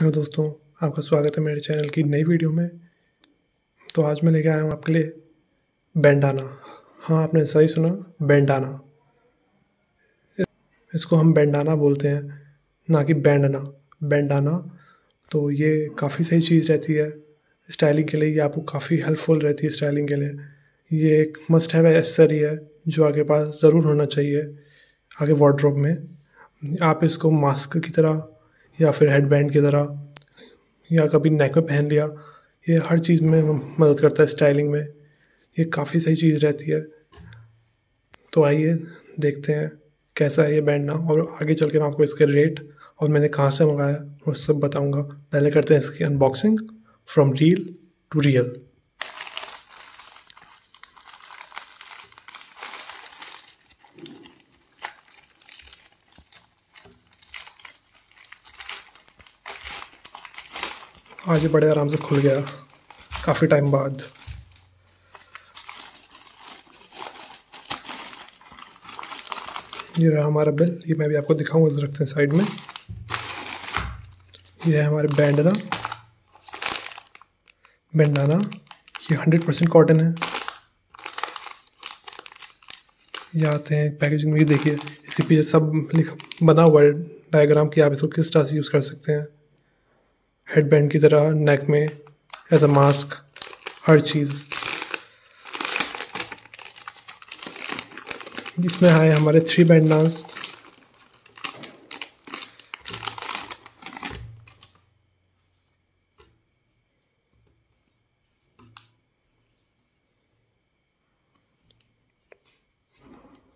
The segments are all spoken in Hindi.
हेलो दोस्तों, आपका स्वागत है मेरे चैनल की नई वीडियो में। तो आज मैं लेके आया हूँ आपके लिए बैंडाना हाँ आपने सही सुना बैंडाना इसको हम बैंडाना बोलते हैं, ना कि बैंडना बैंडाना तो ये काफ़ी सही चीज़ रहती है स्टाइलिंग के लिए, ये आपको काफ़ी हेल्पफुल रहती है स्टाइलिंग के लिए। ये एक मस्ट हैव एसेसरी है, जो आपके पास ज़रूर होना चाहिए आगे वार्ड्रोब में। आप इसको मास्क की तरह या फिर हेड बैंड की तरह, या कभी नेक में पहन लिया, ये हर चीज़ में मदद करता है स्टाइलिंग में। ये काफ़ी सही चीज़ रहती है। तो आइए देखते हैं कैसा है ये बैंड ना, और आगे चल के मैं आपको इसके रेट और मैंने कहाँ से मंगाया, वो सब बताऊँगा। पहले करते हैं इसकी unboxing from reel to real आज बड़े आराम से खुल गया। काफ़ी टाइम बाद। ये रहा हमारा बिल। ये मैं भी आपको दिखाऊँगा रखते हैं साइड में। ये है हमारे बैंडना बैंडाना ये हंड्रेड परसेंट कॉटन है। ये आते हैं पैकेजिंग में। ये देखिए, इसके पीछे सब लिख बना हुआ है डायग्राम कि आप इसको किस तरह से यूज़ कर सकते हैं। हेडबैंड की तरह नेक में एज अ मास्क हर चीज़। इसमें आए हमारे थ्री बैंडास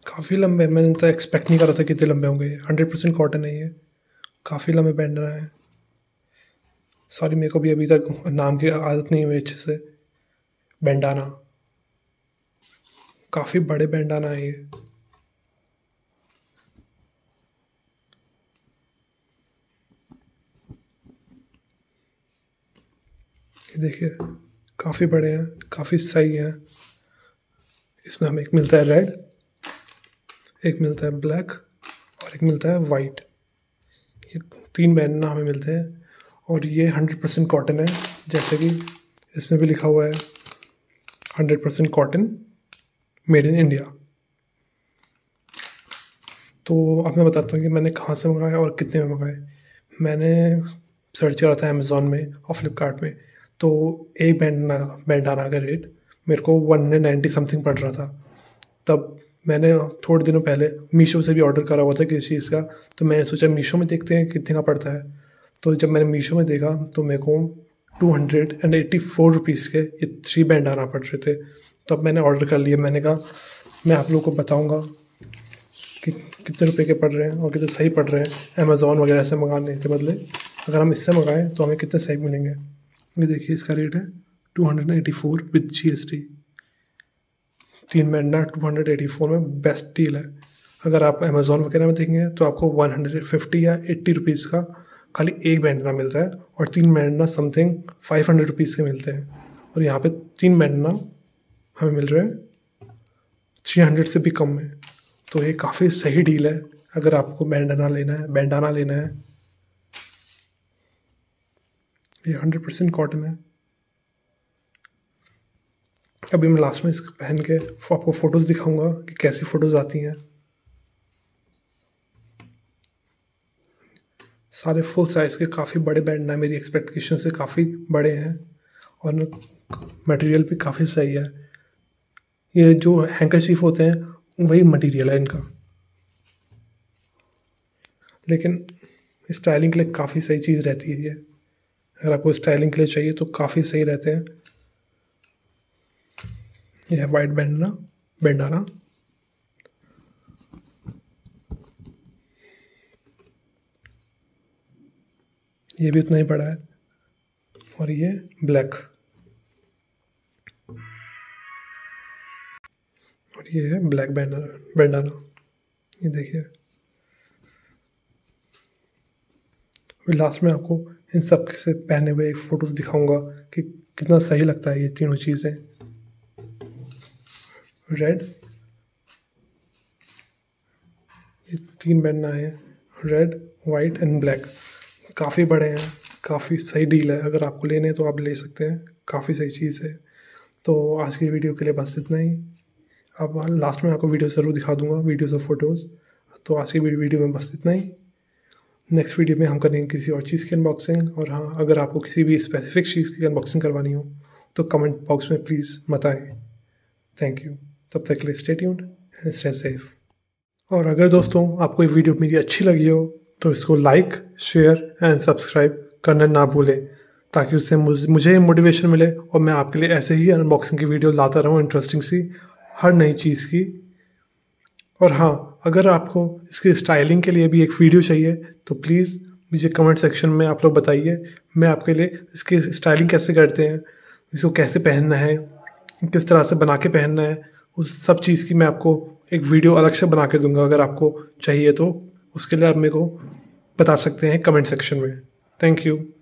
काफ़ी लंबे, मैंने तो एक्सपेक्ट नहीं करा था कितने लंबे होंगे। हंड्रेड परसेंट कॉटन है ये। काफ़ी लंबे बैंड हैं। सॉरी मेरे को भी अभी तक नाम की आदत नहीं हुई अच्छे से। बैंडाना काफ़ी बड़े बैंडाना है ये। देखिए, काफ़ी बड़े हैं, काफ़ी सही हैं। इसमें हमें एक मिलता है रेड एक मिलता है ब्लैक और एक मिलता है वाइट ये तीन बैंडना हमें मिलते हैं। और ये हंड्रेड परसेंट कॉटन है, जैसे कि इसमें भी लिखा हुआ है hundred percent cotton made in India तो अब मैं बताता हूँ कि मैंने कहाँ से मंगाया और कितने में मंगाए। मैंने सर्च करा था अमेज़ोन में और फ्लिपकार्ट में। तो एक बैंड बैंडाना का रेट मेरे को वन नाइन्टी समथिंग पड़ रहा था। तब मैंने थोड़े दिनों पहले मीशो से भी ऑर्डर करा हुआ था किसी चीज़ का। तो मैंने सोचा मीशो में देखते हैं कितने का पड़ता है। तो जब मैंने मीशो में देखा तो मेरे को two hundred and eighty four rupees के ये थ्री बैंड आना पड़ रहे थे। तो अब मैंने ऑर्डर कर लिया। मैंने कहा, मैं आप लोगों को बताऊँगा कि कितने रुपए के पड़ रहे हैं और कितने सही पड़ रहे हैं अमेज़ोन वगैरह से मंगाने के बदले। अगर हम इससे मंगाएँ तो हमें कितने सही मिलेंगे? ये देखिए, इसका रेट है two hundred eighty four with G S T तीन महीना टू हंड्रेड एटी फोर में बेस्ट डील है। अगर आप अमेज़ोन वगैरह में देखेंगे तो आपको वन हंड्रेड फिफ्टी या एट्टी रुपीज़ का खाली एक बैंडना मिलता है और तीन bandana something five hundred rupees के मिलते हैं। और यहाँ पे तीन बैंडना हमें मिल रहे हैं। थ्री हंड्रेड से भी कम में तो ये काफ़ी सही डील है। अगर आपको बैंडाना लेना है, बैंडाना लेना है। ये हंड्रेड परसेंट कॉटन है। अभी मैं लास्ट में इसको पहन के आपको फ़ोटोज़ दिखाऊँगा कि कैसी फ़ोटोज़ आती हैं। सारे फुल साइज़ के काफ़ी बड़े बैंड हैं मेरी एक्सपेक्टेशन से काफ़ी बड़े हैं और मटेरियल भी काफ़ी सही है। ये जो हैंकर चीफ होते हैं, वही मटेरियल है इनका। लेकिन स्टाइलिंग के लिए काफ़ी सही चीज़ रहती है ये। अगर आपको स्टाइलिंग के लिए चाहिए तो काफ़ी सही रहते हैं। ये है वाइट बैंडना बैंडाना ये भी उतना ही बड़ा है। और ये ब्लैक और ये है ब्लैक बैंडर बैंडाना ये देखिए। लास्ट में आपको इन सबसे पहने हुए एक फ़ोटोज़ दिखाऊँगा कि कितना सही लगता है ये तीनों चीज़ें। रेड ये तीन आए हैं। रेड वाइट एंड ब्लैक काफ़ी बड़े हैं, काफ़ी सही डील है। अगर आपको लेने हैं तो आप ले सकते हैं, काफ़ी सही चीज़ है। तो आज की वीडियो के लिए बस इतना ही। अब लास्ट में आपको वीडियो ज़रूर दिखा दूँगा वीडियोज़ और फ़ोटोज़ तो आज की वीडियो में बस इतना ही। नेक्स्ट वीडियो में हम करेंगे किसी और चीज़ की अनबॉक्सिंग और हाँ अगर आपको किसी भी स्पेसिफिक चीज़ की अनबॉक्सिंग करवानी हो तो कमेंट बॉक्स में प्लीज़ बताएँ। थैंक यू तब तक के लिए stay tuned and stay safe और अगर दोस्तों, आपको ये वीडियो मेरी अच्छी लगी हो तो इसको लाइक शेयर एंड सब्सक्राइब करना ना भूलें, ताकि उससे मुझे मोटिवेशन मिले और मैं आपके लिए ऐसे ही अनबॉक्सिंग की वीडियो लाता रहूँ इंटरेस्टिंग सी हर नई चीज़ की। और हाँ अगर आपको इसकी स्टाइलिंग के लिए भी एक वीडियो चाहिए तो प्लीज़ मुझे कमेंट सेक्शन में आप लोग बताइए, मैं आपके लिए इसकी स्टाइलिंग कैसे करते हैं, इसको कैसे पहनना है, किस तरह से बना के पहनना है, उस सब चीज़ की मैं आपको एक वीडियो अलग से बना के दूँगा, अगर आपको चाहिए तो। उसके लिए आप मेरे को बता सकते हैं कमेंट सेक्शन में। Thank you